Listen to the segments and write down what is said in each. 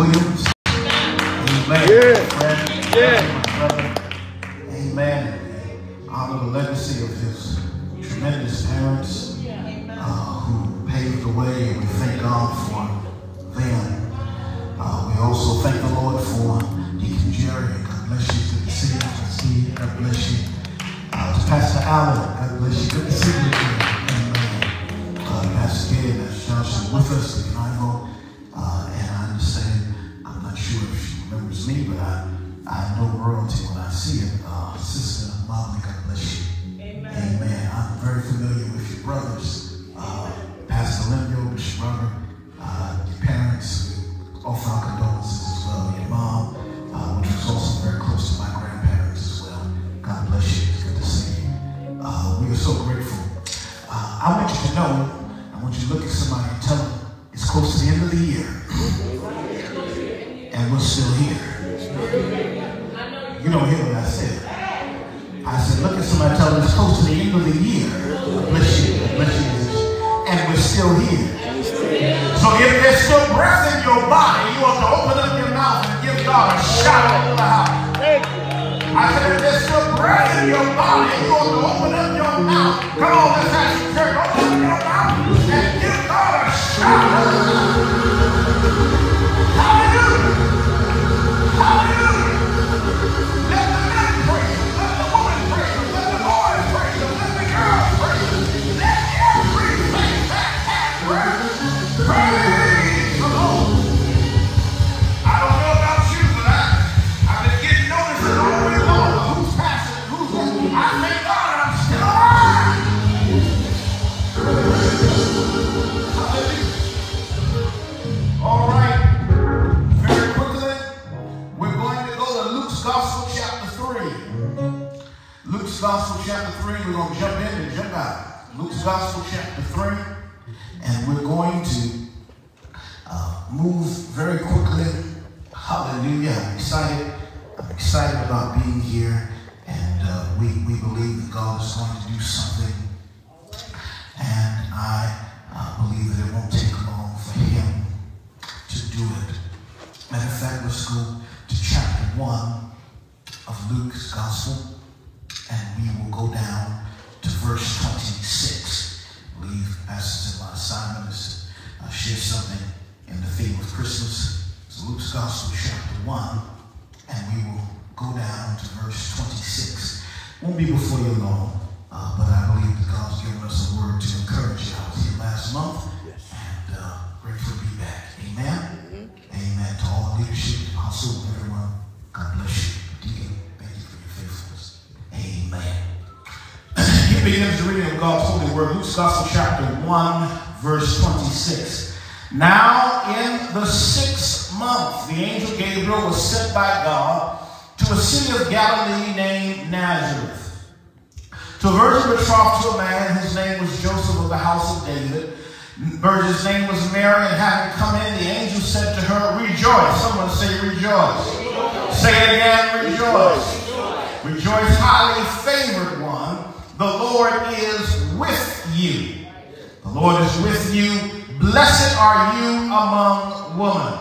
Williams. Amen. Yeah. Friend, Yeah. my brother. Amen. Honor the legacy of his tremendous parents uh, who paved the way, and we thank God for them. Uh, we also thank the Lord for Deacon Jerry. God bless you. Good to see you. Good to see you. God bless you. Uh, Pastor Allen. God bless you. Good to see you again. Amen. Uh, Pastor Gabe, Pastor Johnson with us, the Ivo. Uh, sure if she remembers me, but I, I know royalty when I see it. Uh, Sister Molly, God bless you. Amen. Amen. I'm very familiar with your brothers, uh, Pastor Lemuel, Bishop Robert, uh, your parents. Offer our condolences as well. Your mom, uh, which was also very close to my grandparents as well. God bless you. It's good to see you. Uh, we are so grateful. Uh, I want you to know, I want you to look at somebody and tell them it's close to the end of the year. Still here. You don't hear what I said. I said, look at somebody, tell it's close to the end of the year. Bless you, bless you. And we're still here. So if there's still breath in your body, you ought to open up your mouth and give God a shout. Thank you. I said, if there's still breath in your body, you ought to open up your mouth. Come on, I don't know about you, but I've been getting noticed all the way along. Who's passing, who's passing? I'm thank God I'm still alive. Gospel, chapter 3. We're going to jump in and jump out. Luke's Gospel, chapter 3. And we're going to uh, move very quickly. Hallelujah. I'm excited. I'm excited about being here. And uh, we, we believe that God is going to do something. And I uh, believe that it won't take long for Him to do it. Matter of fact, let's go to chapter 1 of Luke's Gospel. And we will go down to verse 26. I believe Pastor said my assignment is to uh, share something in the theme of Christmas. It's Luke's Gospel, chapter 1, and we will go down to verse 26. Won't be before you long, uh, but I believe that God's given us a word to encourage you. I was here last month, and God's holy word, Luke's Gospel, chapter 1, verse 26. Now, in the sixth month, the angel Gabriel was sent by God to a city of Galilee named Nazareth. To a virgin betrothed to a man whose name was Joseph of the house of David. Virgin's name was Mary, and having come in, the angel said to her, Rejoice. Someone say, Rejoice. Say it again, Rejoice. Rejoice, highly favored. The Lord is with you. The Lord is with you. Blessed are you among women.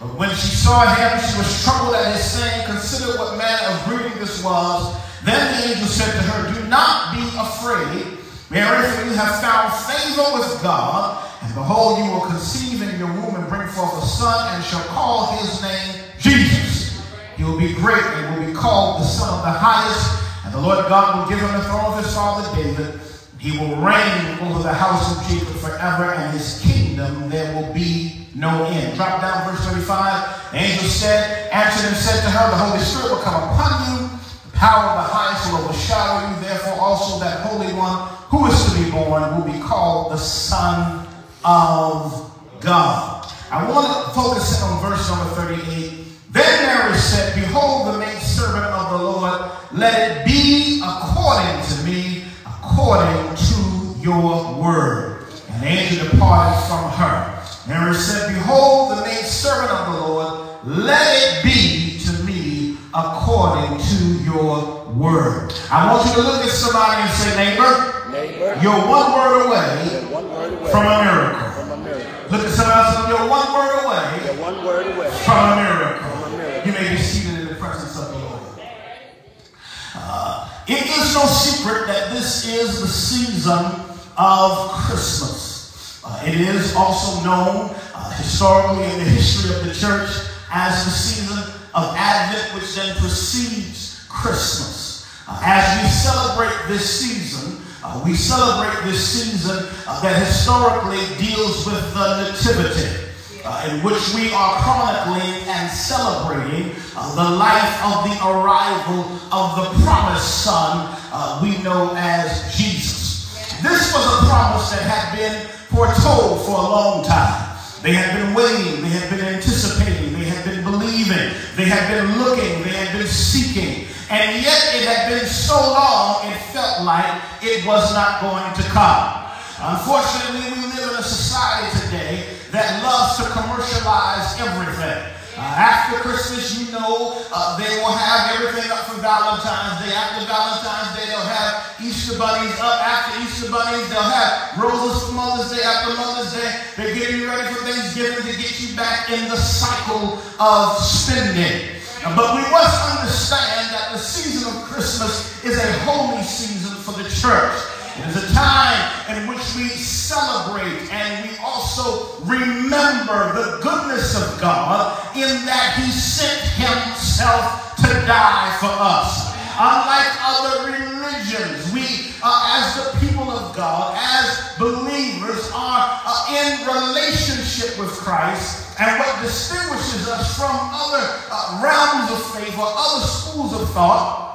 But when she saw him, she was troubled at his saying, Consider what manner of greeting this was. Then the angel said to her, Do not be afraid, Mary, for you have found favor with God. And behold, you will conceive in your womb and bring forth a son, and shall call his name Jesus. He will be great and will be called the Son of the Highest. And the Lord God will give him the throne of his father David. He will reign over the house of Jacob forever, and his kingdom there will be no end. Drop down verse 35. The angel said, answered and said to her, The Holy Spirit will come upon you. The power of the highest will overshadow you. Therefore also that Holy One who is to be born will be called the Son of God. I want to focus in on verse number 38. Then Mary said, Behold the maidservant of the Lord, let it be according to me, according to your word. And the angel departed from her. Mary said, Behold the maidservant of the Lord, let it be to me according to your word. I want you to look at somebody and say, neighbor, Neighbor, you're one word away one word away from a miracle. from a miracle. Look at somebody and you're one word away. You're one word away from a miracle. You may be seated in the presence of the Lord. Uh, it is no secret that this is the season of Christmas. Uh, it is also known uh, historically in the history of the church as the season of Advent, which then precedes Christmas. Uh, as we celebrate this season, uh, we celebrate this season uh, that historically deals with the Nativity uh, in which we are chronicling and celebrating uh, the life of the arrival of the promised Son uh, we know as Jesus. This was a promise that had been foretold for a long time. They had been waiting, they had been anticipating, they had been believing, they had been looking, they had been seeking, and yet it had been so long it felt like it was not going to come. Unfortunately, we live in a society today that loves to commercialize everything. Uh, after Christmas, you know, uh, they will have everything up for Valentine's Day. After Valentine's Day, they'll have Easter bunnies up. After Easter bunnies, they'll have roses for Mother's Day. After Mother's Day, they're getting you ready for Thanksgiving to get you back in the cycle of spending. Uh, But we must understand that the season of Christmas is a holy season for the church. It is a time in which we celebrate and we also remember the goodness of God in that He sent Himself to die for us. Unlike other religions, we, uh, as the people of God, as believers, are uh, in relationship with Christ. And what distinguishes us from other uh, realms of faith or other schools of thought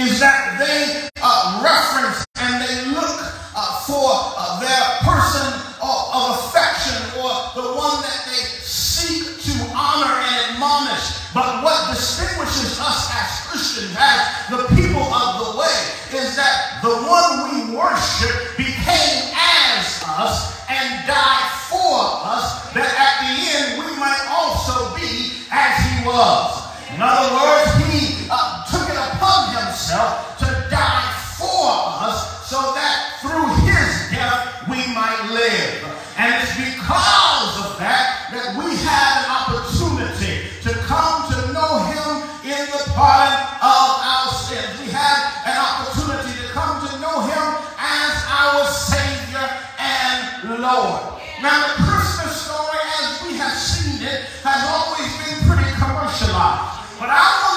is that they uh, reference and they look uh, for uh, their person of, of affection or the one that they seek to honor and admonish. But what distinguishes us as Christians, as the people of the way, is that the one we worship became as us and died for us, that at the end we might also be as he was. In other words, he uh, himself to die for us so that through his death we might live. And it's because of that that we have an opportunity to come to know him in the pardon of our sins. We have an opportunity to come to know him as our Savior and Lord. Now, the Christmas story, as we have seen it, has always been pretty commercialized. But I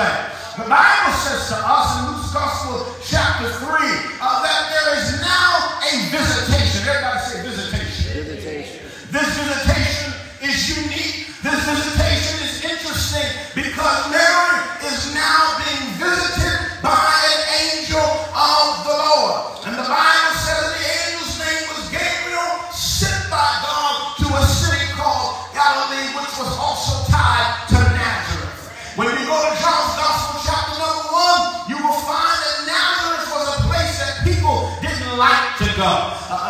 display. The Bible says to us in Luke's Gospel, chapter 3, uh, that there is now a visitation. Everybody say visitation. Visitation. This visitation is unique. This visitation like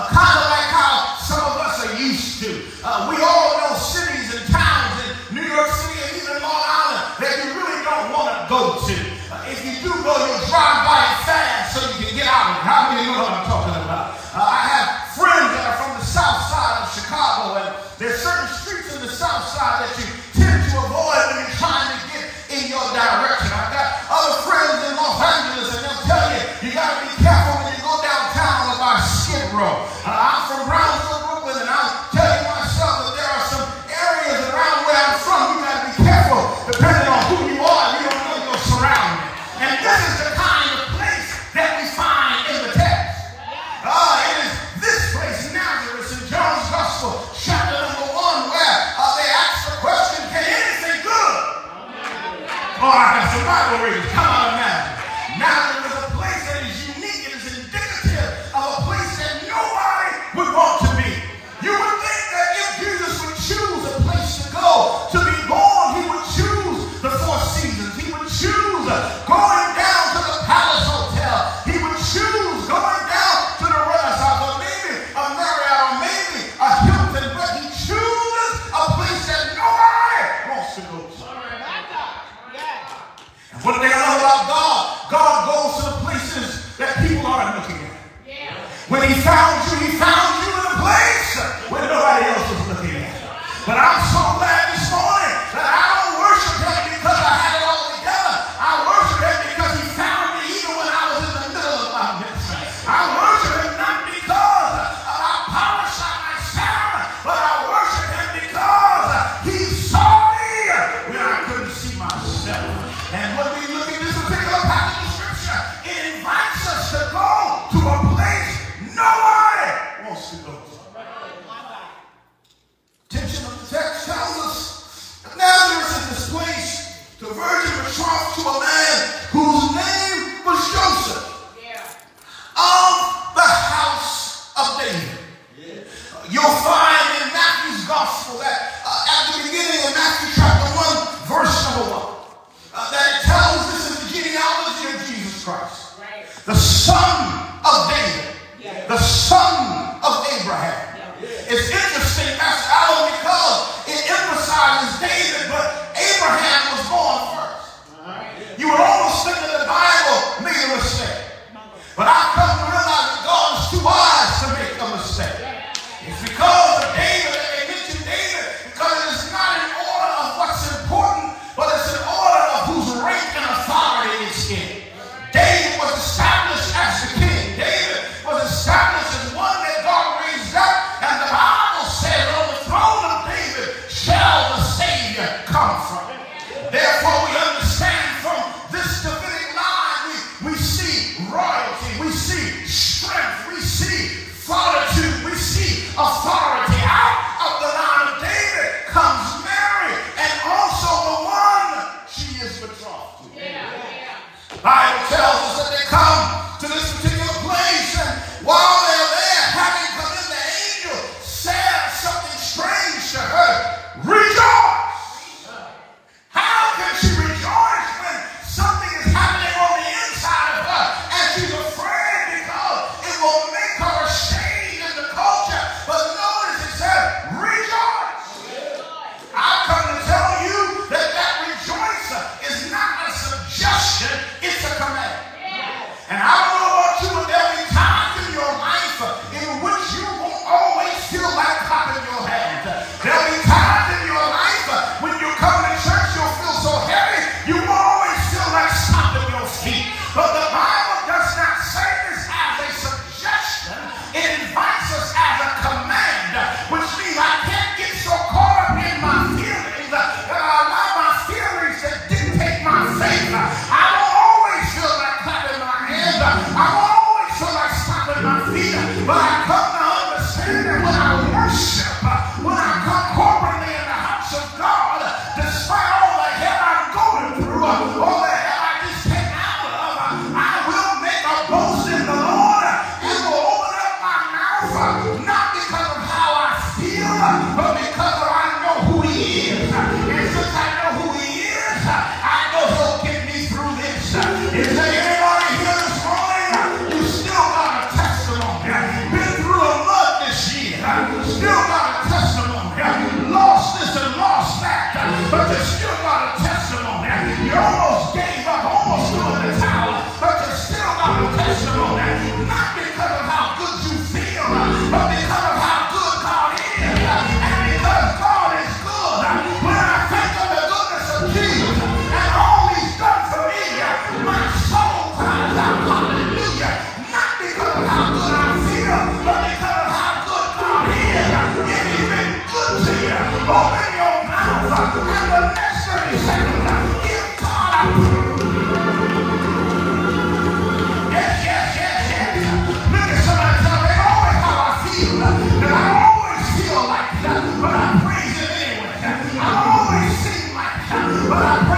Rock!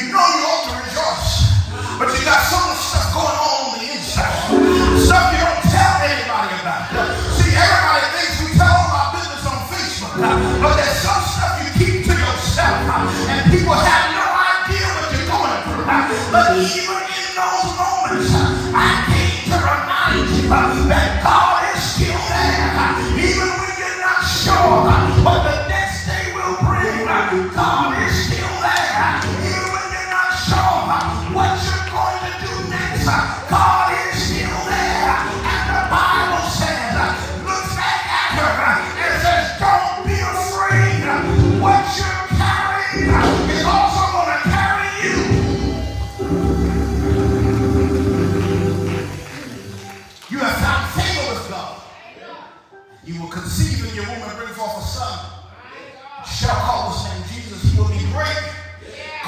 You know you ought to rejoice, but you got so much stuff going on on the inside. Stuff you don't tell anybody about. See, everybody thinks we tell all our business on Facebook, but there's some stuff you keep to yourself, and people have no idea what you're going through. But even in those moments, I came to remind you that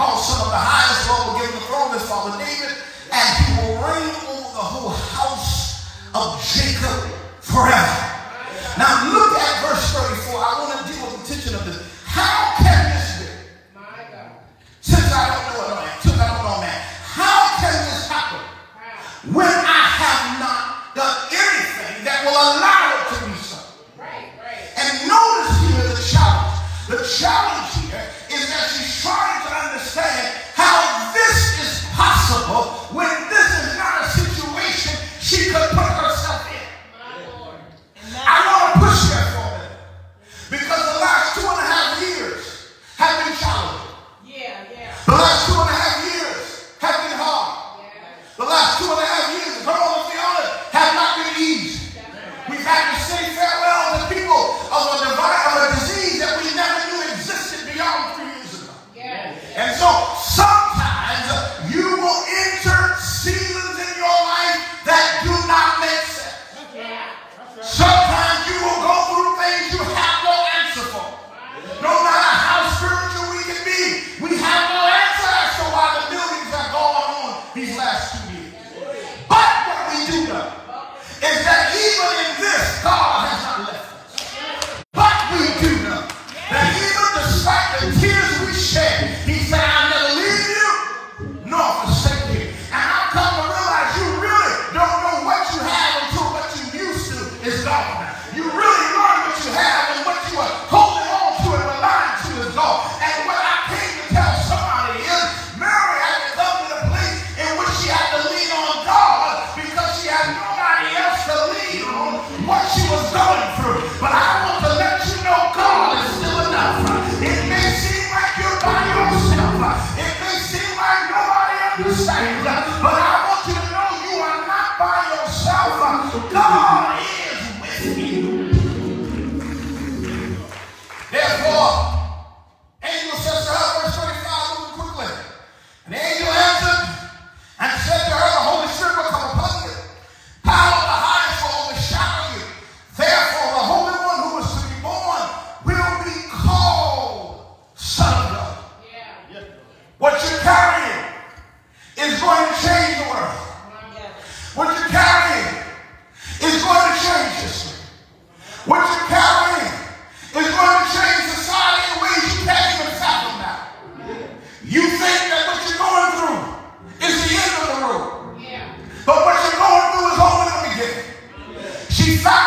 cause Son of the highest Lord will give the throne his father David, and he will reign over the whole house of Jacob forever. Now look at verse 34. I want to deal with the tension of this. How can this be? My God. Since I don't know it, man, since I don't know a man, how can this happen when I have not done anything that will allow it to be so? Right, right. And notice here the challenge. The challenge Jesus.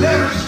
There's